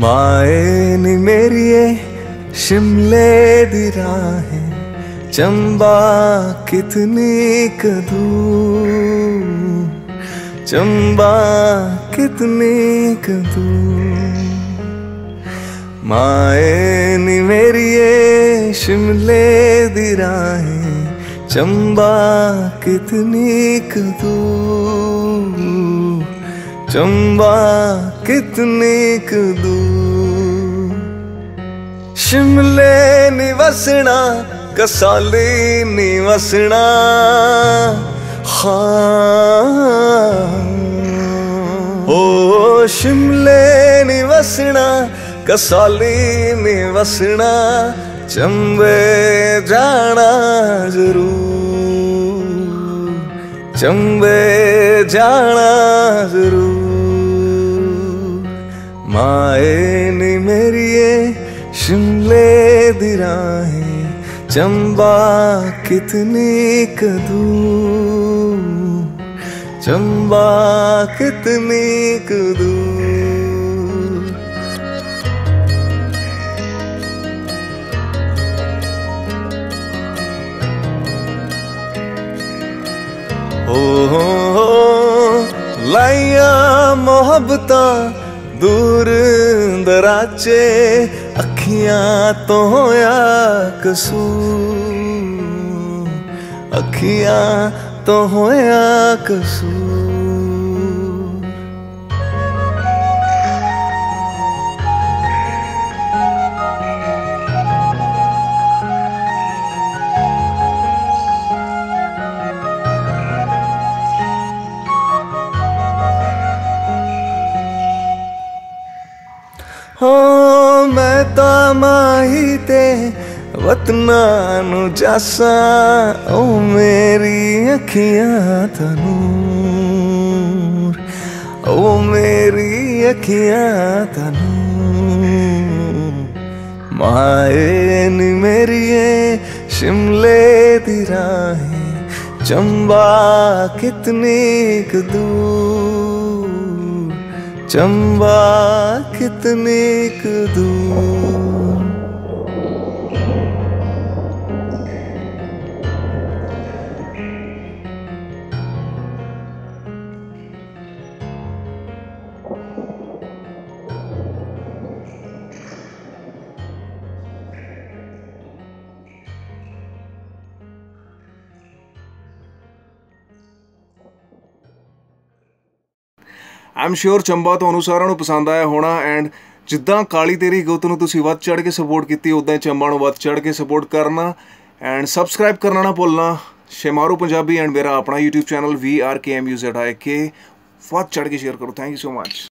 ਮਾਏ ਨੀ ਮੇਰੀਏ ਸ਼ਿਮਲੇ ਦੀ ਰਾਹੇ ਚੰਬਾ ਕਿਤਨੀ ਕਦੂ ਚੰਬਾ ਕਿਤਨੀ ਕਦੂ ਮਾਏ ਨੀ ਮੇਰੀਏ ਸ਼ਿਮਲੇ ਦੀ ਰਾਹੇ ਚੰਬਾ ਕਿਤਨੀ ਕਦੂ ਚੰਬਾ ਕਿਤਨੀ ਕਦੂ ਸ਼ਿਮਲੇ ਨੀ ਵਸਣਾ ਕਸਾਲੀ ਨੀ ਵਸਣਾ ਹਾਂ ਓ ਸ਼ਿਮਲੇ ਨੀ ਵਸਣਾ ਕਸਾਲੀ ਨੀ ਵਸਣਾ ਚੰਬੇ ਜਾਣਾ ਮਾਏ ਨੀ ਮੇਰੀਏ ਸ਼ਿਮਲੇ ਦੀ ਰਾਹੇ, ਚੰਬਾ ਕਿਤਨੀ ਕਦੂ ਚੰਬਾ ਕਿਤਨੀ ਕਦੂ ਹੋ ਲਾਈਆਂ ਮੁਹੱਬਤਾਂ ਦੂਰ ਦਰਾਚੇ ਅੱਖੀਆਂ ਤੋਂ ਹੋਇਆ ਕਸੂਰ। ਅੱਖੀਆਂ ਤੋਂ ਹੋਇਆ ਕਸੂਰ। ਤਾਂ ਮਾਹੀ ਤੇ ਵਤਨਾਂ ਨੂੰ ਜਾਸਾਂ ਓ ਮੇਰੀ ਅੱਖੀਆਂ ਤਨੂਰ ਓ ਮੇਰੀ ਅੱਖੀਆਂ ਤਨੂਰ ਮਾਏ ਨੀ ਮੇਰੀਏ ਸ਼ਿਮਲੇ ਦੀ ਰਾਹੇ, ਚੰਬਾ ਕਿਤਨੀ ਕੁ ਦੂਰ। ਚੰਬਾ ਕਿਤਨੀ ਕੁ ਆਮ ਸ਼ੋਰ ਚੰਬਾ ਤੁਹਾਨੂੰ ਸਾਰਿਆਂ ਨੂੰ ਪਸੰਦ ਆਇਆ ਹੋਣਾ ਐਂਡ ਜਿੱਦਾਂ ਕਾਲੀ ਤੇਰੀ ਗੁੱਤ ਨੂੰ ਤੁਸੀਂ ਵੱਧ ਚੜ ਕੇ ਸਪੋਰਟ ਕੀਤੀ ਉਦਾਂ ਹੀ ਚੰਬਾ ਨੂੰ ਵੱਧ ਚੜ ਕੇ ਸਪੋਰਟ ਕਰਨਾ ਐਂਡ ਸਬਸਕ੍ਰਾਈਬ ਕਰਨਾ ਨਾ ਭੁੱਲਣਾ। ਸ਼ੇਮਾਰੂ ਪੰਜਾਬੀ ਐਂਡ ਮੇਰਾ ਆਪਣਾ YouTube ਚੈਨਲ VRKMUZIK ਵੱਧ ਚੜ ਕੇ ਸ਼ੇਅਰ ਕਰੋ। Thank you so much